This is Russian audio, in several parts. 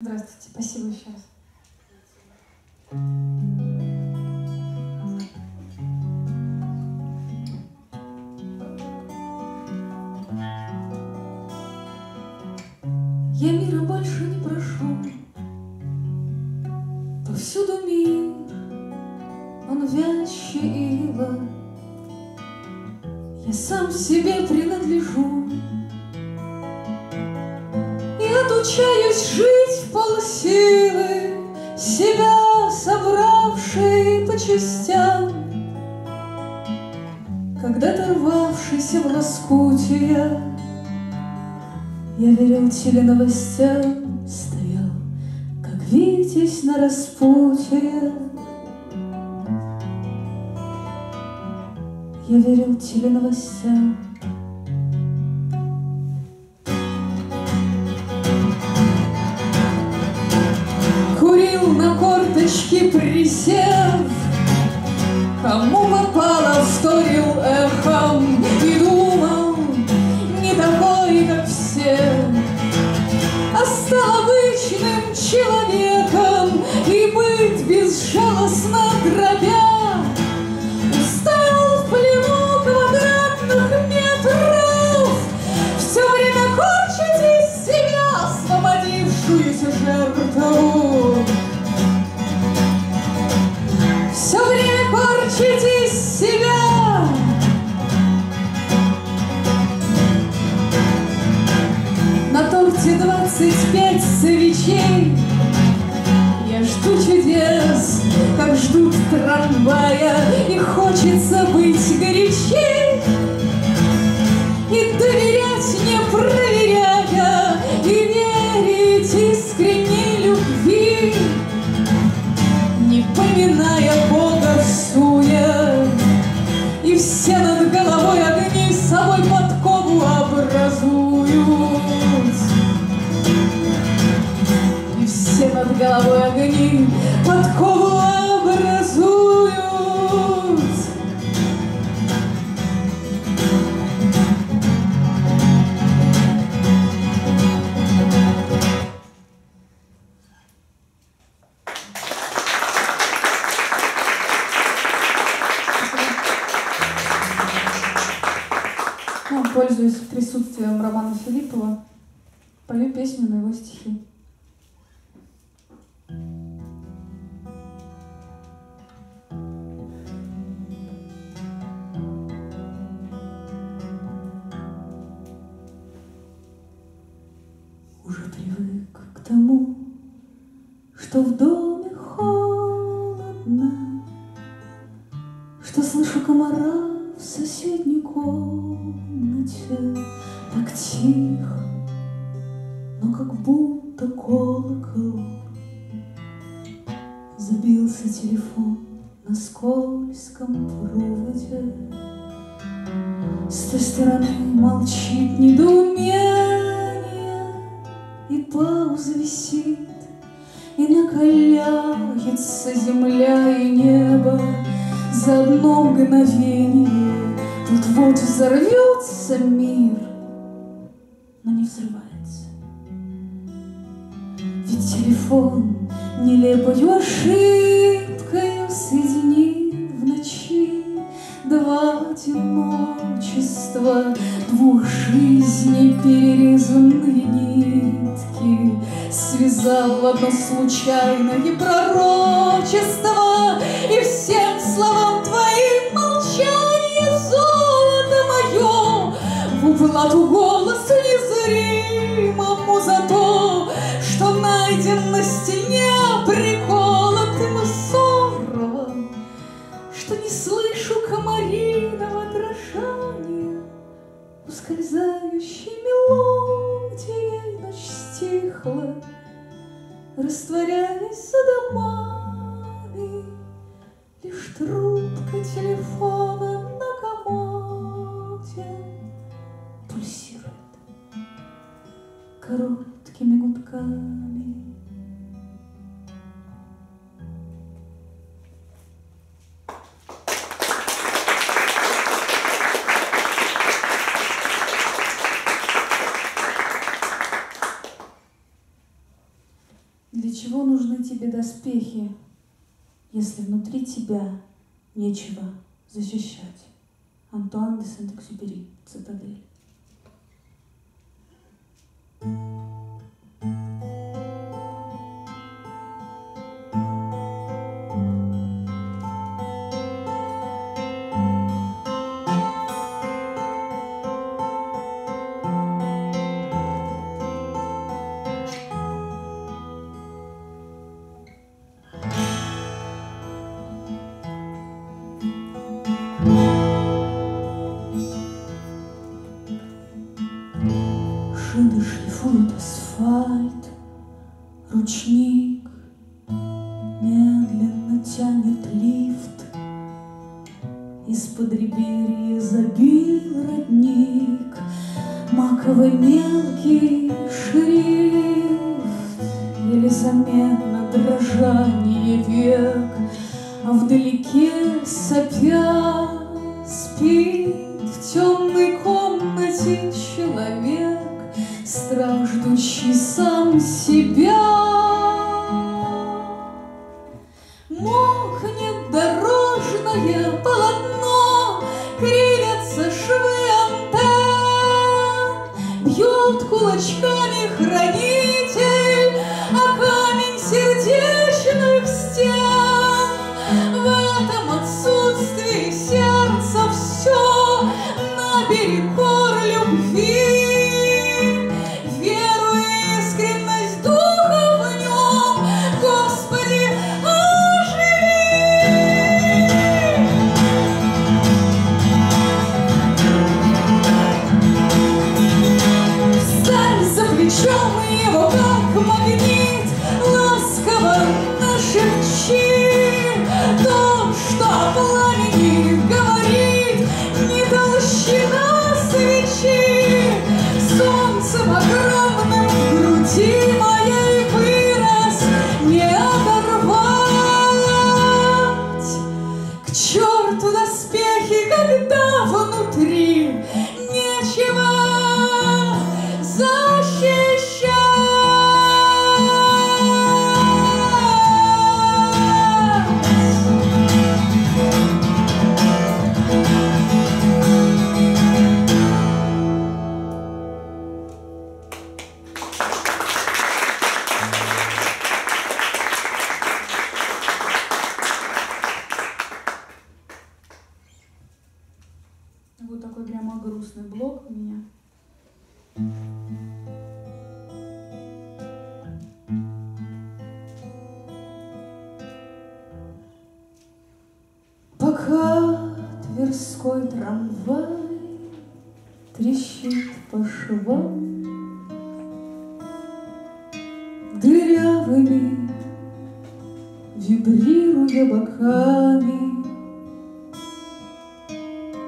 Здравствуйте, спасибо еще раз. Я мира больше не прошу, Повсюду мир, он вяще ила. Я сам себе принадлежу И отучаюсь жить в полсилы, Себя собравший по частям. Когда-то рвавшийся в лоскутия, я верил теленовостям, стоял, как витязь на распутье. Я верил теленовостям. Корточки присев, Кому попало, головой огни подкову привык к тому, что в доме холодно, что слышу комара в соседней комнате. Так тихо, но как будто колокол Забился телефон на скользком проводе. С той стороны молчит недоумение взорвется мир Но не взрывается. Ведь телефон нелепою ошибкою Соединит в ночи Два одиночества Двух жизней перерезанные нитки Связал одно случайное пророчество Ночь стихла Растворяясь за домами Лишь трубка телефона на комоде Пульсирует короткими гудками если внутри тебя нечего защищать? Антуан де Сент-Экзюпери, Цитадель. Дырявыми Вибрируя боками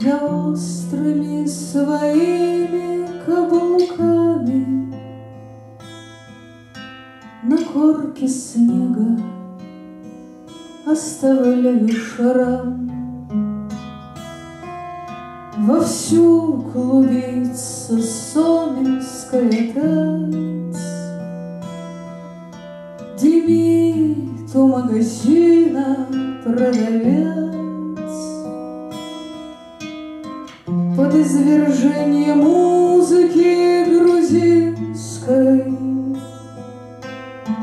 Я острыми своими каблуками На корке снега оставляю шрам. Вовсю клубится Соменская тать, Дымит у магазина продавец. Под извержение музыки грузинской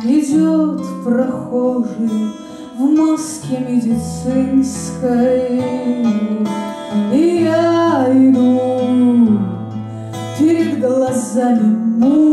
Идет прохожий в маске медицинской. И я иду, перед глазами муть,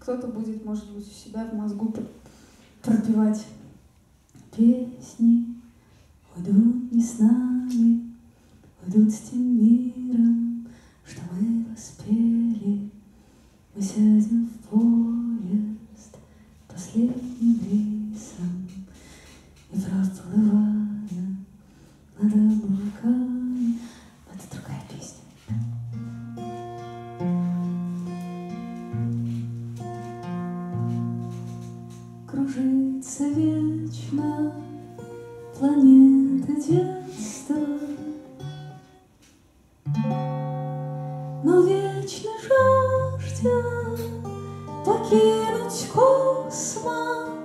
Кто-то будет, может быть, у себя в мозгу пр- пропевать. Песни уйдут не с нами, уйдут с тем миром, что мы воспели. Мы сядем в 時の遅コスマん。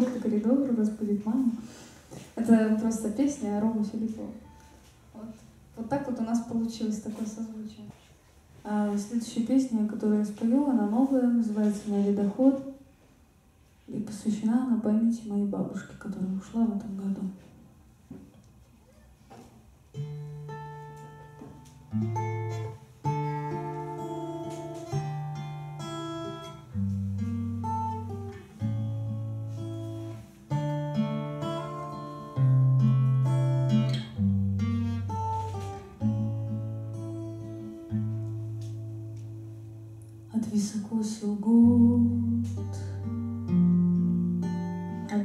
Прошлепал по коридору, разбудит маму. Это просто песня Ромы Филиппова. Вот. вот так вот у нас получилось такое созвучие. А следующая песня, которую я спою, она новая, называется «На ледоход». И посвящена она памяти моей бабушки, которая ушла в этом году. Thank себе.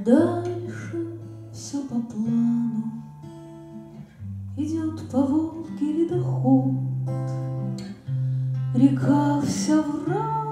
Дальше все по плану. Идет по Волге ледоход. Река вся в рам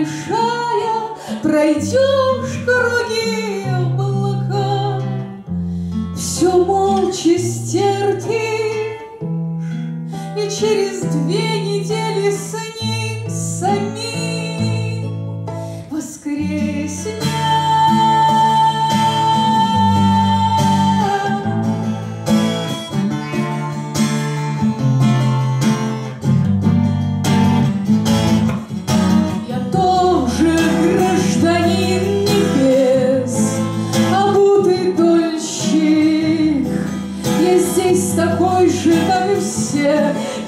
мешая, пройдешь круги.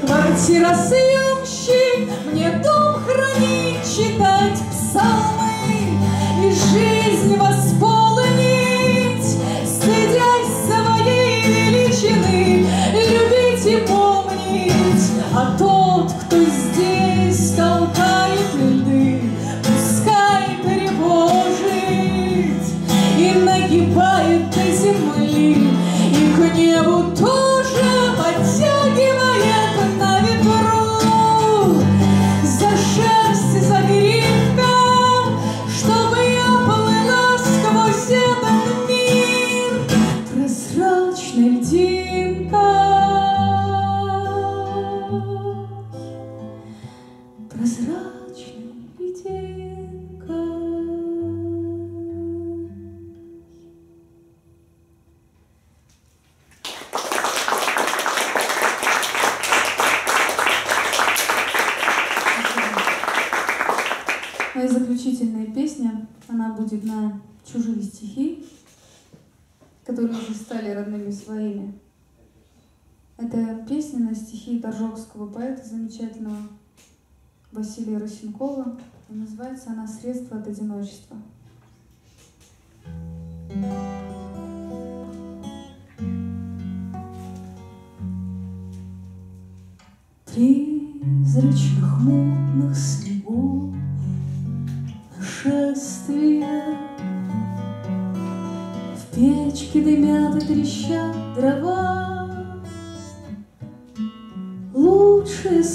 Квартира съемщик, мне дом хранить, читать псалмы. И жизнь торжовского поэта замечательного Василия Росенкова. Называется она «Средство от одиночества». Призрачных мутных снегов Нашествие В печке дымят и трещат дрова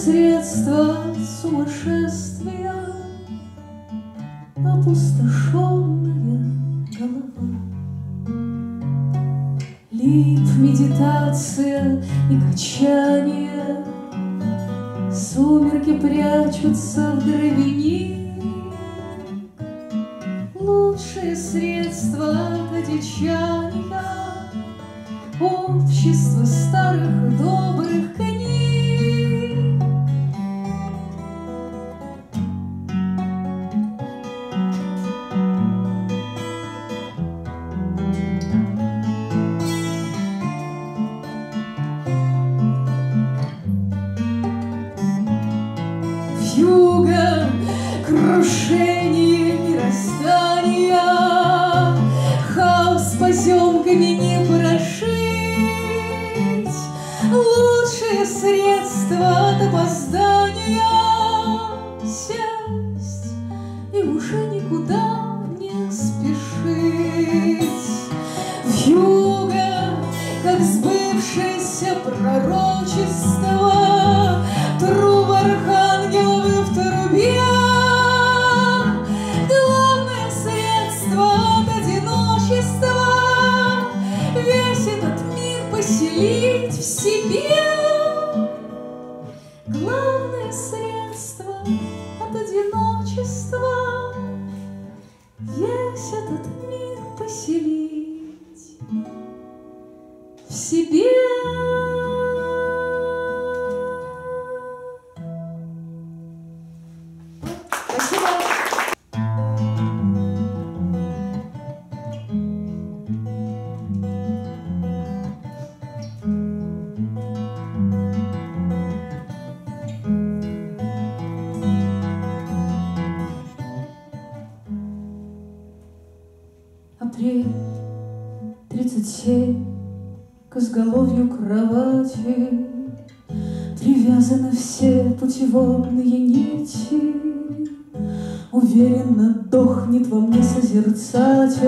средство от сумасшествия. just изголовью кровати Привязаны все путеводные нити. Уверенно дохнет во мне созерцатель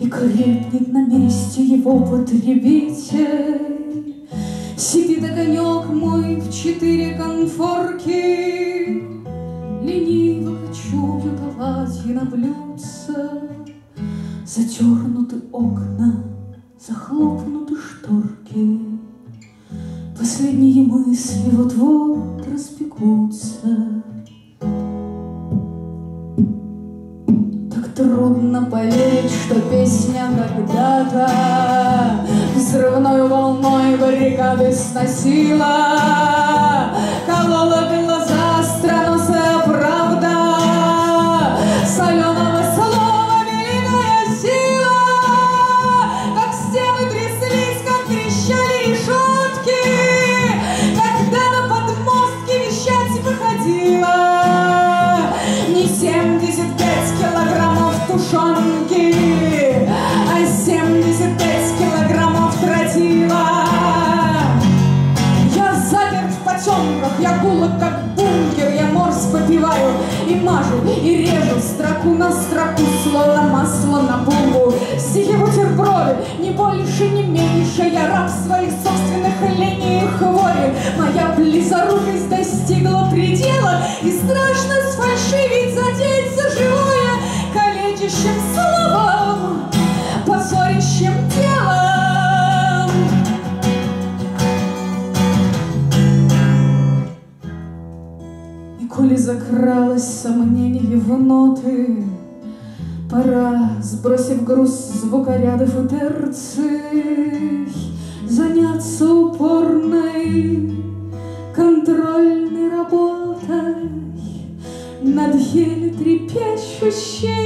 И крепнет на месте его потребитель. Сидит огонек мой в четыре конфорки, Лениво кочуют оладьи на блюдце, Затернуты окна, захлопнуты шторки. Последние мысли вот-вот распекутся. Так трудно поверить, что песня когда-то Взрывной волной баррикады сносила, Колола я гулок как бункер, я морс попиваю и мажу, и режу строку на строку, словно масло на булку. Стихи бутерброды, не больше, не меньше, я раб своих собственных линий и хвори. Моя близорукость достигла предела, и страшно сфальшивить, задеть за живое, закралось сомнение в ноты, Пора, сбросив груз звукорядов и терций, Заняться упорной контрольной работой Над еле трепещущим